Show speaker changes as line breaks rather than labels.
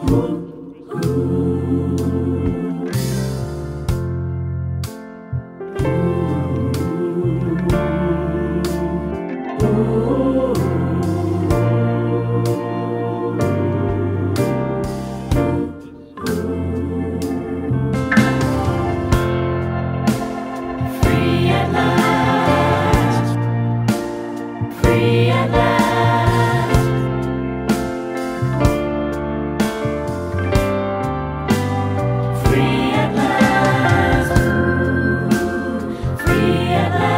Oh. Yeah.